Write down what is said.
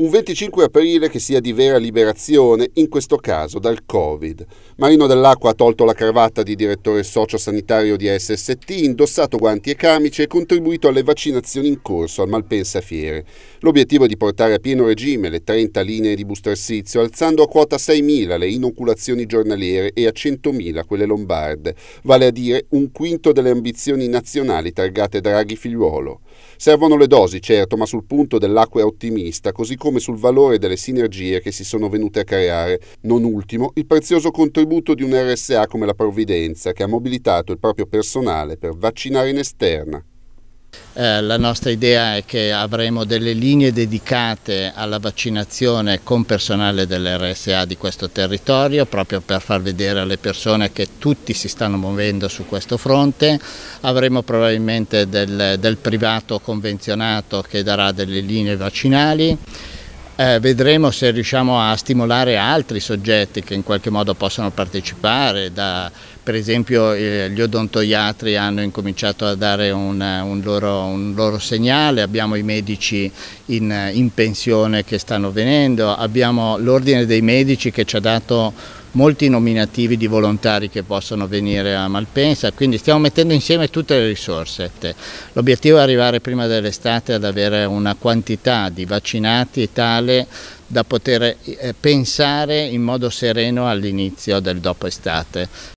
Un 25 aprile che sia di vera liberazione, in questo caso dal Covid. Marino Dell'Acqua ha tolto la cravatta di direttore sociosanitario di SST, indossato guanti e camice e contribuito alle vaccinazioni in corso al Malpensa Fiere. L'obiettivo è di portare a pieno regime le 30 linee di booster sizio, alzando a quota 6.000 le inoculazioni giornaliere e a 100.000 quelle lombarde, vale a dire un quinto delle ambizioni nazionali targate Draghi figliuolo. Servono le dosi, certo, ma sul punto dell'acqua è ottimista, così come come sul valore delle sinergie che si sono venute a creare, non ultimo il prezioso contributo di un RSA come la Provvidenza che ha mobilitato il proprio personale per vaccinare in esterna. Eh, la nostra idea è che avremo delle linee dedicate alla vaccinazione con personale dell'RSA di questo territorio proprio per far vedere alle persone che tutti si stanno muovendo su questo fronte. Avremo probabilmente del, del privato convenzionato che darà delle linee vaccinali. Eh, vedremo se riusciamo a stimolare altri soggetti che in qualche modo possono partecipare, da, per esempio eh, gli odontoiatri hanno incominciato a dare un, un, loro, un loro, segnale, abbiamo i medici in, in pensione che stanno venendo, abbiamo l'ordine dei medici che ci ha dato molti nominativi di volontari che possono venire a Malpensa, quindi stiamo mettendo insieme tutte le risorse. L'obiettivo è arrivare prima dell'estate ad avere una quantità di vaccinati tale da poter eh, pensare in modo sereno all'inizio del dopo estate.